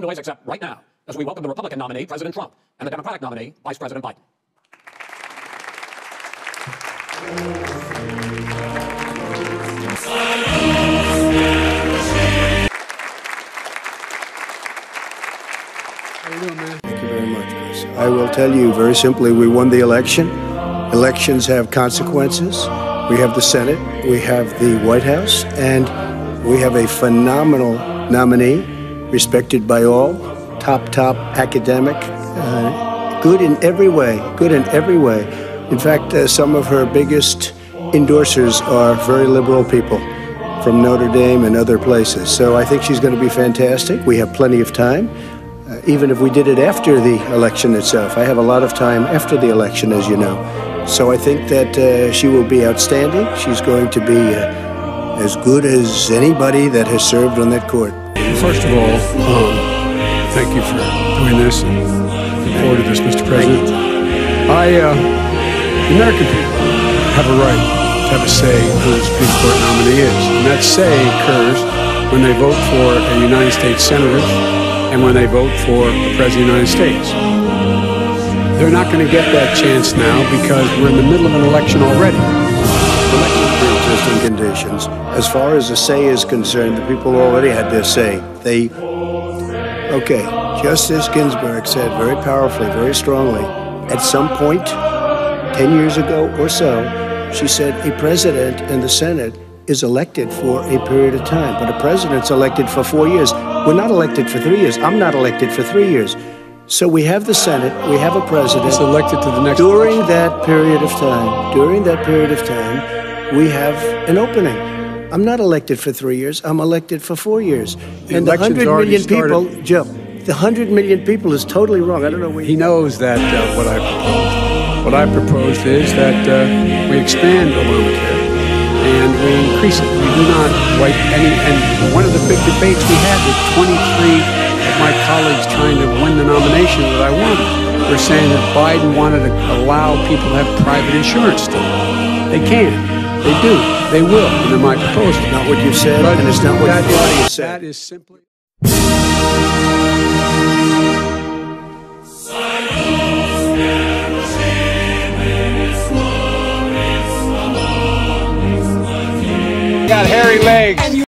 noise except right now as we welcome the Republican nominee, President Trump, and the Democratic nominee, Vice President Biden. How you doing, man? Thank you very much, Chris. I will tell you very simply we won the election. Elections have consequences. We have the Senate, we have the White House, and we have a phenomenal nominee, respected by all, top, top academic, uh, good in every way, good in every way. In fact, uh, some of her biggest endorsers are very liberal people from Notre Dame and other places. So I think she's going to be fantastic. We have plenty of time uh, even if we did it after the election itself. I have a lot of time after the election, as you know. So I think that uh, she will be outstanding. She's going to be uh, as good as anybody that has served on that court. First of all, um, thank you for doing this and looking forward to this, Mr. President. I, uh, the American people have a right to have a say who the Supreme Court nominee is. And that say occurs when they vote for a United States senator and when they vote for the President of the United States. They're not going to get that chance now because we're in the middle of an election already. Election pre-existing conditions. As far as the say is concerned, the people already had their say. They, okay, Justice Ginsburg said very powerfully, very strongly, at some point, 10 years ago or so, she said a president and the Senate is elected for a period of time, but a president's elected for four years. We're not elected for three years. I'm not elected for three years. So we have the Senate, we have a president. It's elected to the next During election. that period of time, during that period of time, we have an opening. I'm not elected for three years. I'm elected for four years. The and the hundred started. people, Joe, the hundred million people is totally wrong. I don't know where He knows that uh, what I proposed. What I proposed is that uh, we expand Obamacare and we increase it. We do not wipe any. And one of the big debates we had with 23 of my colleagues trying to win the nomination that I won were saying that Biden wanted to allow people to have private insurance still. They can. They do. They will. And in my proposal. Not what you said, but and it's not what that you you said. That is simply. Got hairy legs.